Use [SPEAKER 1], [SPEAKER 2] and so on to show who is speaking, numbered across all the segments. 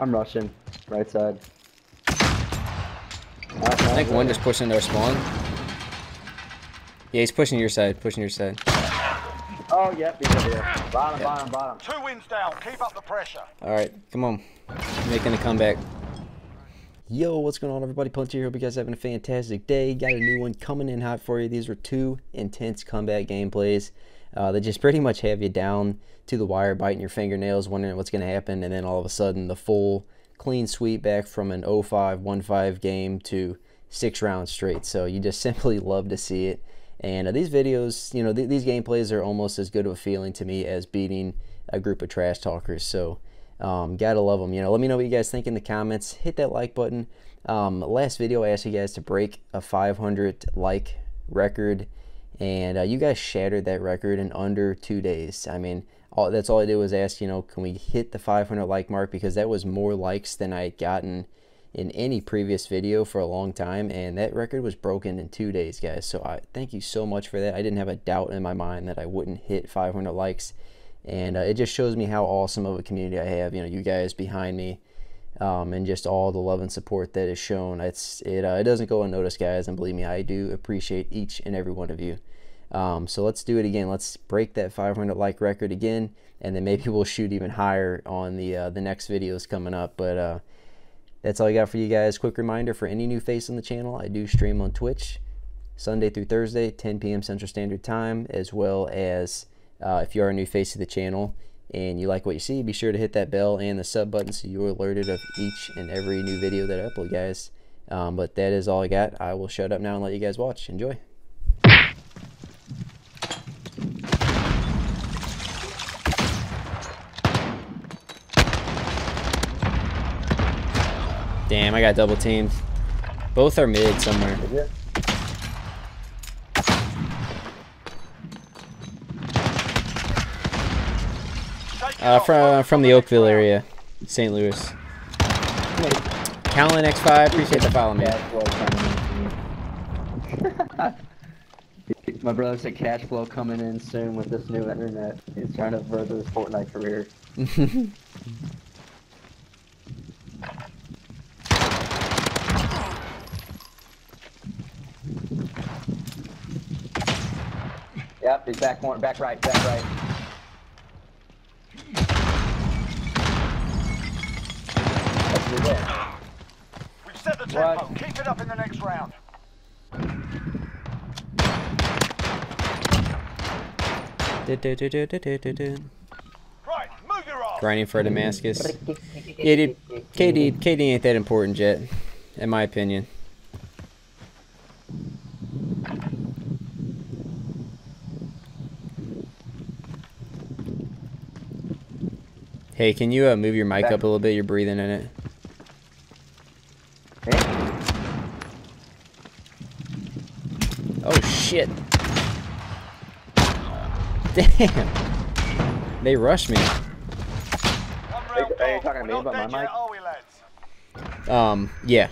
[SPEAKER 1] I'm rushing. Right side.
[SPEAKER 2] I think one just pushing their spawn. Yeah, he's pushing your side, pushing your side.
[SPEAKER 1] Oh, yep, he's over there. Bottom,
[SPEAKER 2] Yep.
[SPEAKER 1] bottom, bottom.
[SPEAKER 3] Two wins down. Keep up the pressure.
[SPEAKER 2] Alright, come on. Making a comeback. Yo, what's going on everybody? Punch here. Hope you guys are having a fantastic day. Got a new one coming in hot for you. These are two intense comeback gameplays uh, just pretty much have you down to the wire, biting your fingernails, wondering what's going to happen, and then all of a sudden the full clean sweep back from an 0-5, 1-5 game to six rounds straight. So you just simply love to see it. And uh, these videos, you know, th these gameplays are almost as good of a feeling to me as beating a group of trash talkers. So um, gotta love them. You know, let me know what you guys think in the comments. Hit that like button. Um, last video, I asked you guys to break a 500 like record, and uh, you guys shattered that record in under two days. I mean, all, that's all I did was ask, you know, can we hit the 500 like mark because that was more likes than I had gotten in any previous video for a long time, and that record was broken in two days, guys. So I thank you so much for that. I didn't have a doubt in my mind that I wouldn't hit 500 likes and uh, it just shows me how awesome of a community I have. You know, you guys behind me, um, and just all the love and support that is shown. It's it uh, it doesn't go unnoticed, guys, and believe me, I do appreciate each and every one of you. Um, so let's do it again. Let's break that 500 like record again, and then maybe we'll shoot even higher on the uh, the next videos coming up. But uh, that's all I got for you guys. Quick reminder for any new face on the channel, I do stream on Twitch Sunday through Thursday, 10 p.m. Central Standard Time, as well as uh, if you are a new face to the channel and you like what you see, be sure to hit that bell and the sub button so you're alerted of each and every new video that I upload, guys. Um, but that is all I got. I will shut up now and let you guys watch. Enjoy. Damn, I got double teamed. Both are mid somewhere.
[SPEAKER 1] Is it?
[SPEAKER 3] Take it
[SPEAKER 2] Uh, from from the Oakville area, St. Louis. Callan X5, appreciate the follow, man.
[SPEAKER 1] My brother said cash flow coming in soon with this new internet. He's trying to further his Fortnite career. Yep, he's back back right, back right. Let's do that.
[SPEAKER 3] We've set the
[SPEAKER 1] What?
[SPEAKER 3] tempo. Keep it up in the next round. Right, move your arse.
[SPEAKER 2] Grinding for Damascus. Yeah, dude, KD, KD ain't that important, yet, in my opinion. Hey, can you uh, move your mic up a little bit? You're breathing in it.
[SPEAKER 1] Hey,
[SPEAKER 2] Oh shit! Damn! They rushed me.
[SPEAKER 1] Are you- are you talking to me about my mic?
[SPEAKER 3] are we, lads?
[SPEAKER 2] Um, yeah.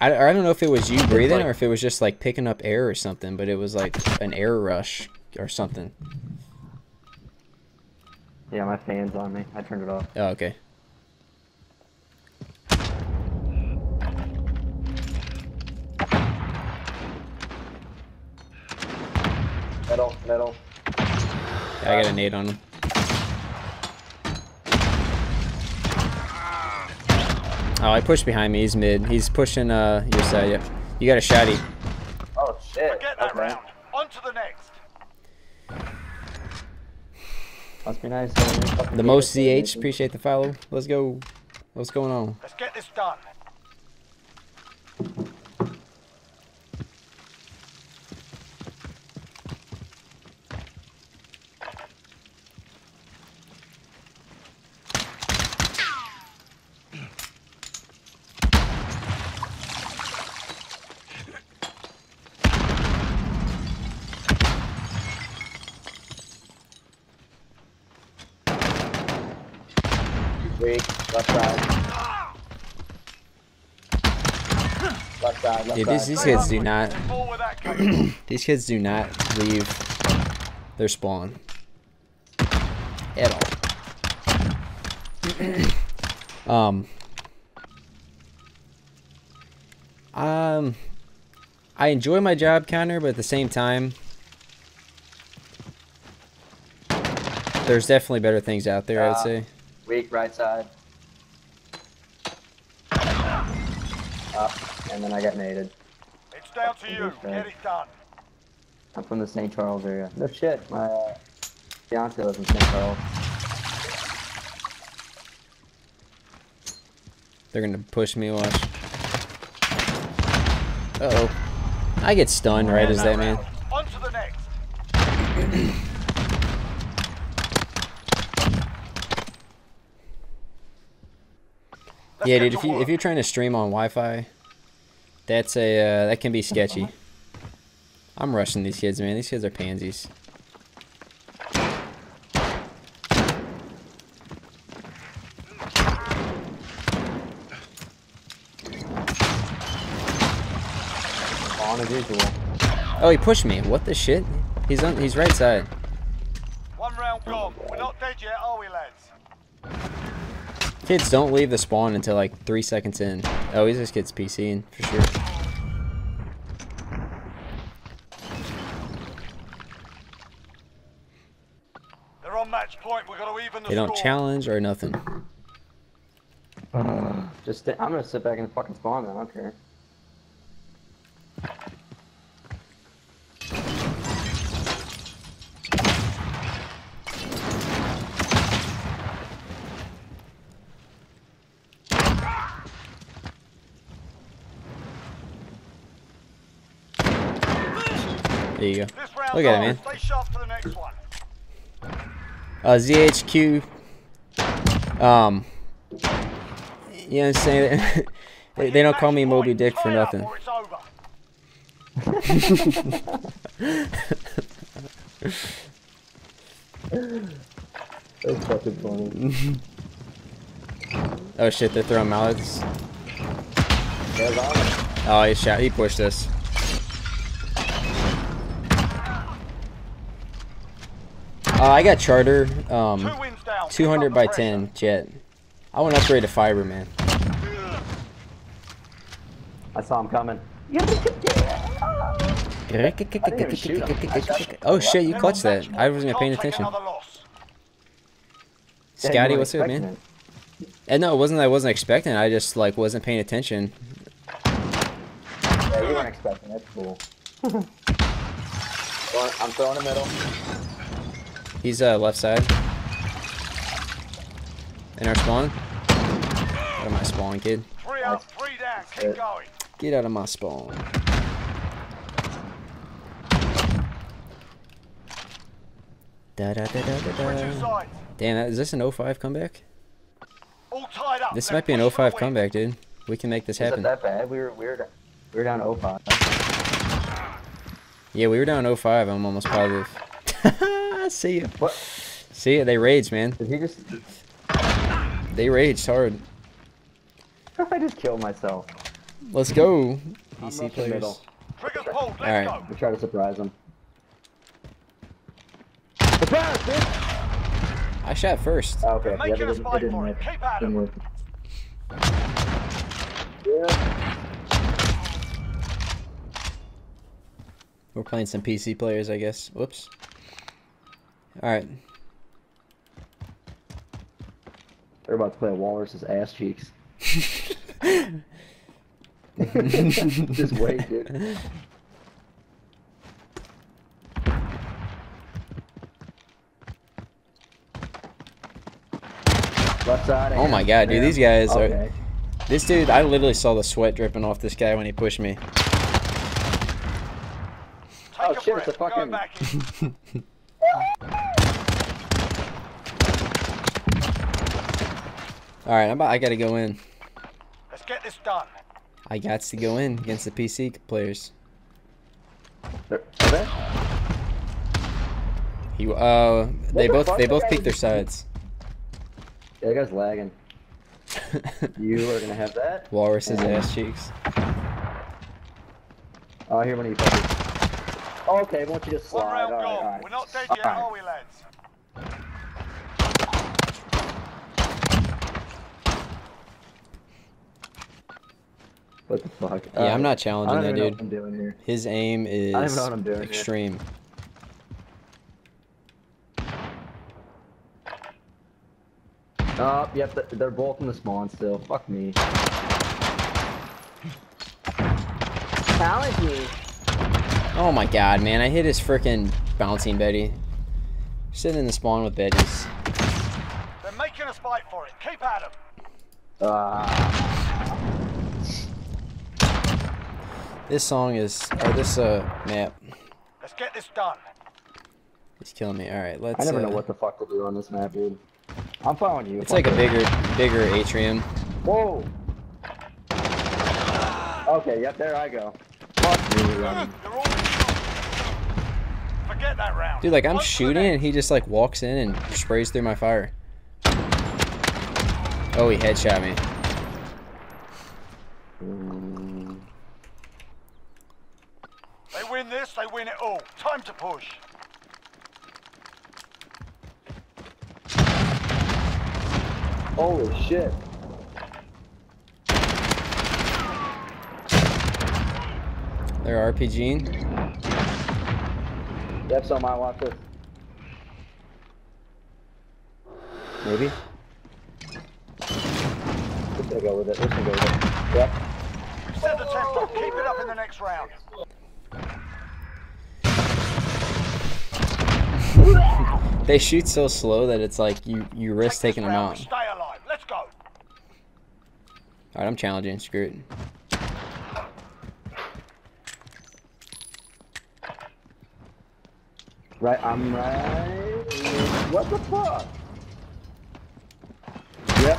[SPEAKER 2] I, I don't know if it was you breathing or if it was just like picking up air or something, but it was like an air rush or something.
[SPEAKER 1] yeah, my fan's on me. I turned it off.
[SPEAKER 2] Oh, okay.
[SPEAKER 1] Middle, middle.
[SPEAKER 2] I got a nade on him. Oh, I pushed behind me. He's mid. He's pushing uh your side. Yep. You got a shotty.
[SPEAKER 1] Oh shit.
[SPEAKER 3] Forget that
[SPEAKER 1] Okay.
[SPEAKER 3] round. On to the next.
[SPEAKER 1] Must be nice. having your fucking
[SPEAKER 2] The most
[SPEAKER 1] defense,
[SPEAKER 2] ZH. Appreciate the follow. Let's go. What's going on?
[SPEAKER 3] Let's get this done.
[SPEAKER 1] Left side. Left side, left
[SPEAKER 2] yeah, these, these kids do not. these kids do not leave their spawn at all. um. Um. I enjoy my job, counter, but at the same time, there's definitely better things out there.
[SPEAKER 1] Uh, I'd
[SPEAKER 2] say.
[SPEAKER 1] Weak right side. Up, and then I got naded.
[SPEAKER 3] It's down to you.
[SPEAKER 1] Okay.
[SPEAKER 3] Get it done.
[SPEAKER 1] I'm from the St. Charles area. No shit, my uh, fiance lives in St. Charles.
[SPEAKER 2] They're gonna push me. Watch. Uh oh. I get stunned right as that man.
[SPEAKER 3] On to the next. Let's
[SPEAKER 2] Yeah, dude. If you if you're trying to stream on Wi-Fi, that's a uh, that can be sketchy. I'm rushing these kids, man. These kids are pansies.
[SPEAKER 1] On as usual.
[SPEAKER 2] Oh, he pushed me. What the shit? He's on. He's right side.
[SPEAKER 3] One round gone. We're not dead yet, are we, lads?
[SPEAKER 2] Kids don't leave the spawn until like three seconds in. Oh, he's just gets PCing for sure.
[SPEAKER 3] They're on match point. We've got to even the
[SPEAKER 2] They don't
[SPEAKER 3] score.
[SPEAKER 2] challenge or nothing.
[SPEAKER 1] Uh, just, stay, I'm gonna sit back and fucking spawn. Then I don't care.
[SPEAKER 2] There you go. Look at it, man.
[SPEAKER 3] Stay sharp for the next one.
[SPEAKER 2] Uh, ZHQ. Um. You know what I'm saying? they, they don't call me Moby. Dick for nothing.
[SPEAKER 3] or it's over.
[SPEAKER 1] That's fucking funny.
[SPEAKER 2] Oh shit, they're throwing mallets.
[SPEAKER 1] There's on it.
[SPEAKER 2] Oh, he shot. He pushed us. Uh, I got charter. Um,
[SPEAKER 3] Two wins down.
[SPEAKER 2] 200 by 10 jet. I want to upgrade to fiber, man.
[SPEAKER 1] I saw him coming.
[SPEAKER 2] Oh shit, you
[SPEAKER 3] pressure.
[SPEAKER 2] clutched that. I wasn't even paying attention.
[SPEAKER 3] another loss.
[SPEAKER 1] Yeah, you
[SPEAKER 2] Scotty, what's up, man? And no, it wasn't that I wasn't expecting. I just like wasn't paying attention.
[SPEAKER 1] Yeah, you weren't expecting. That's cool. I'm throwing a middle.
[SPEAKER 2] He's uh left side. In our spawn. Out of my spawn, kid.
[SPEAKER 3] Three up, three down. Keep going.
[SPEAKER 2] Get out of my spawn. Da, da, da, da, da,
[SPEAKER 3] Switching
[SPEAKER 2] da.
[SPEAKER 3] sides.
[SPEAKER 2] Damn, is this an 05 comeback?
[SPEAKER 3] All tied up.
[SPEAKER 2] This might be an
[SPEAKER 3] push
[SPEAKER 2] 05 comeback, dude. We can make this
[SPEAKER 1] Is it
[SPEAKER 2] happen.
[SPEAKER 1] that bad? We were we were we were down to 05.
[SPEAKER 2] Yeah, we were down 05, I'm almost positive. See ya.
[SPEAKER 1] What?
[SPEAKER 2] See ya, they raged, man.
[SPEAKER 1] Did he just?
[SPEAKER 2] They raged hard.
[SPEAKER 1] I just killed myself.
[SPEAKER 2] Let's go. PC players.
[SPEAKER 1] middle.
[SPEAKER 3] Triggers pulled. Let's
[SPEAKER 2] Alright.
[SPEAKER 3] go.
[SPEAKER 1] We try to surprise him. Surprise, bitch!
[SPEAKER 2] I shot first.
[SPEAKER 1] Oh, okay. Yeah,
[SPEAKER 3] making
[SPEAKER 1] didn't, they
[SPEAKER 3] fight
[SPEAKER 1] didn't work. Didn't work. Yeah.
[SPEAKER 2] We're playing some PC players, I guess. Whoops. Alright.
[SPEAKER 1] They're about to play a walrus's ass cheeks. Just wait, dude. Left side.
[SPEAKER 2] Oh my God, dude,
[SPEAKER 1] and-
[SPEAKER 2] these guys are- This dude, I literally saw the sweat dripping off this guy when he pushed me.
[SPEAKER 3] Take
[SPEAKER 1] Oh, shit,
[SPEAKER 3] breath.
[SPEAKER 1] it's a
[SPEAKER 3] Go
[SPEAKER 1] fucking-
[SPEAKER 3] back in.
[SPEAKER 2] Alright, I'm about, I gotta go in.
[SPEAKER 3] Let's get this done.
[SPEAKER 2] I got to go in against the PC players.
[SPEAKER 1] They're- they?
[SPEAKER 2] He, uh, they
[SPEAKER 1] the
[SPEAKER 2] both,
[SPEAKER 1] fuck?
[SPEAKER 2] they both
[SPEAKER 1] guy
[SPEAKER 2] peeked their sides.
[SPEAKER 1] Yeah, that guy's lagging. You are gonna have that.
[SPEAKER 2] Walrus's
[SPEAKER 1] And-
[SPEAKER 2] ass cheeks.
[SPEAKER 1] Oh, here when you fucking. Oh, okay, won't you just slide?
[SPEAKER 3] round
[SPEAKER 1] All right,
[SPEAKER 3] gone.
[SPEAKER 1] all right.
[SPEAKER 3] We're not dead yet,
[SPEAKER 1] right.
[SPEAKER 3] are we, lads?
[SPEAKER 1] What the fuck?
[SPEAKER 2] Yeah, I'm not
[SPEAKER 1] I
[SPEAKER 2] challenging
[SPEAKER 1] don't
[SPEAKER 2] that
[SPEAKER 1] know
[SPEAKER 2] dude.
[SPEAKER 1] what I'm doing here.
[SPEAKER 2] His aim is
[SPEAKER 1] don't know what I'm doing here.
[SPEAKER 2] extreme.
[SPEAKER 1] Oh, yep, they're both in the spawn still. Fuck me. Challenge me.
[SPEAKER 2] Oh my god, man! I hit his freaking bouncing Betty. Sitting in the spawn with Betty's.
[SPEAKER 3] They're making us fight for it. Keep at him.
[SPEAKER 1] Ah.
[SPEAKER 2] This song is, or this uh map
[SPEAKER 3] Let's get this done.
[SPEAKER 2] is killing me. All right, let's.
[SPEAKER 1] I never know
[SPEAKER 2] uh,
[SPEAKER 1] what the fuck to do on this map, dude. I'm following you.
[SPEAKER 2] It's like a bigger, bigger atrium.
[SPEAKER 1] Whoa. Okay, yep, there I go. Fuck me,
[SPEAKER 3] run. Forget that round.
[SPEAKER 2] Dude, like I'm
[SPEAKER 3] On
[SPEAKER 2] shooting and he just like walks in and sprays through my fire. Oh, he headshot me.
[SPEAKER 1] Mm,
[SPEAKER 3] They win this, they win it all. Time to push.
[SPEAKER 1] Holy shit.
[SPEAKER 2] They're RPGing.
[SPEAKER 1] Yep, so might watch this. Maybe. Let's gonna go with it. Let's gonna go with it. Yep.
[SPEAKER 3] We've set the tempo. Keep it up in the next round.
[SPEAKER 2] They shoot so slow that it's like you you risk
[SPEAKER 3] Take
[SPEAKER 2] taking them out.
[SPEAKER 3] Stay alive. Let's go.
[SPEAKER 2] All right, I'm challenging. Screw it.
[SPEAKER 1] Right, I'm right. What the fuck? Yep.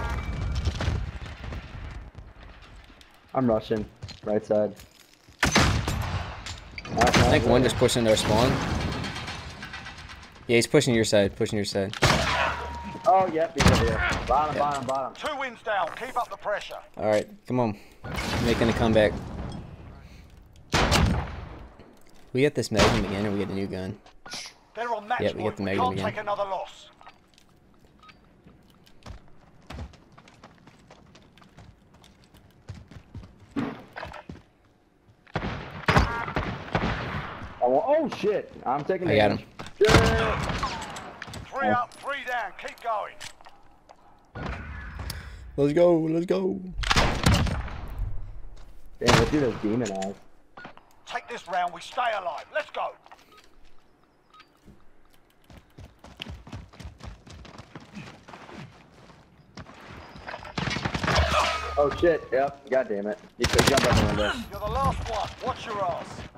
[SPEAKER 1] I'm rushing. Right side.
[SPEAKER 2] I think one just pushed into our spawn. Yeah, he's pushing your side. Pushing your side.
[SPEAKER 1] Oh, yep, he's over here. Bottom, bottom, bottom.
[SPEAKER 3] Two wins down. Keep up the pressure.
[SPEAKER 2] All right, come on. Making a comeback. We get this Magnum again, or we get a new gun?
[SPEAKER 3] They're on match
[SPEAKER 2] Yeah, we get the
[SPEAKER 3] we
[SPEAKER 2] Magnum again.
[SPEAKER 3] take another loss.
[SPEAKER 1] Oh, oh shit! I'm taking
[SPEAKER 2] I got
[SPEAKER 1] damage.
[SPEAKER 2] him.
[SPEAKER 1] Yeah.
[SPEAKER 3] Three
[SPEAKER 1] Oh.
[SPEAKER 3] up, three down. Keep going.
[SPEAKER 2] Let's go. Let's go.
[SPEAKER 1] Damn, let's do those demon eyes.
[SPEAKER 3] Take this round. We stay alive. Let's go.
[SPEAKER 1] Oh shit! Yep. God damn it! He could jump out the window.
[SPEAKER 3] You're the last one. Watch your ass.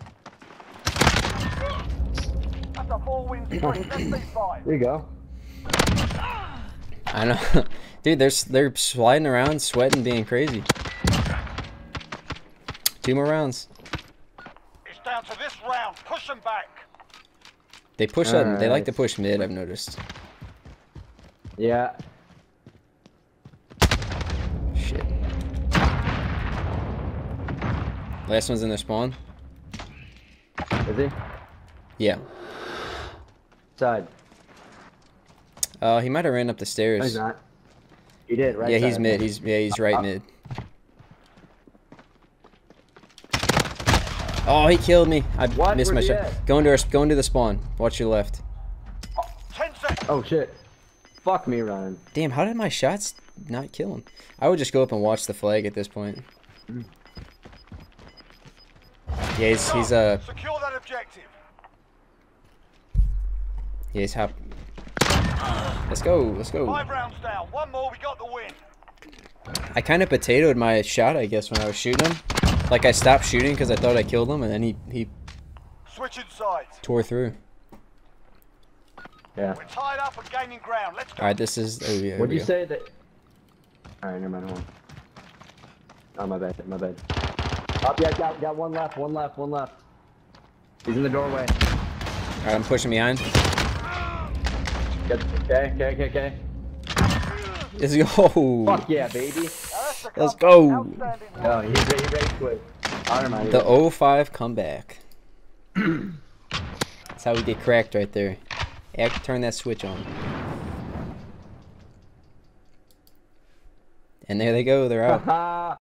[SPEAKER 3] That's a four-win streak. Let's five.
[SPEAKER 1] There you go.
[SPEAKER 2] I know, dude. They're they're sliding around, sweating, being crazy. Two more rounds.
[SPEAKER 3] It's down to this round. Push them back.
[SPEAKER 2] They push up. They like to push mid. I've noticed.
[SPEAKER 1] Yeah.
[SPEAKER 2] Shit. Last one's in their spawn.
[SPEAKER 1] Is he?
[SPEAKER 2] Yeah.
[SPEAKER 1] Side.
[SPEAKER 2] Uh, he might have ran up the
[SPEAKER 1] No,
[SPEAKER 2] stairs.
[SPEAKER 1] he's not. He did, right?
[SPEAKER 2] yeah, he's mid. He's yeah, he's right
[SPEAKER 1] Uh,
[SPEAKER 2] mid. Oh, he killed me. I
[SPEAKER 1] What?
[SPEAKER 2] missed my
[SPEAKER 1] Where's he
[SPEAKER 2] shot.
[SPEAKER 1] at?
[SPEAKER 2] Go into our, go into the spawn. Watch your left.
[SPEAKER 3] Ten seconds.
[SPEAKER 1] Oh shit. Fuck me, Ryan.
[SPEAKER 2] Damn, how did my shots not kill him? I would just go up and watch the flag at this point. Yeah, he's he's uh
[SPEAKER 3] Secure that objective.
[SPEAKER 2] Yeah, he's hop. Let's go, let's go.
[SPEAKER 3] Five rounds down. One more. We got the win.
[SPEAKER 2] I kind of potatoed my shot, I guess, when I was shooting him. Like I stopped shooting because I thought I killed him, and then he he
[SPEAKER 3] Switching sides.
[SPEAKER 2] tore through.
[SPEAKER 1] Yeah.
[SPEAKER 3] We're tied up and gaining ground. Let's go.
[SPEAKER 2] All right, this is. Oh yeah.
[SPEAKER 1] What'd you
[SPEAKER 2] go.
[SPEAKER 1] say that? All right, never mind. Hold on. Oh my bad, my bad. Oh yeah, got got one left, one left, one left. He's in the doorway.
[SPEAKER 2] All right, I'm pushing behind.
[SPEAKER 1] Okay, okay, okay, okay.
[SPEAKER 2] Let's go.
[SPEAKER 1] Fuck yeah, baby.
[SPEAKER 3] Now that's the
[SPEAKER 2] Let's go.
[SPEAKER 1] No, he's ready, he's ready to quit. I don't mind.
[SPEAKER 2] The 05 comeback. That's how we get cracked right there. Act, turn that switch on. And there they go. They're out.